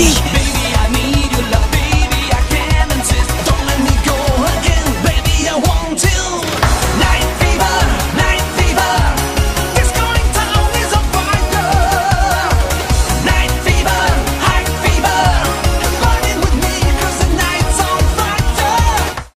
me.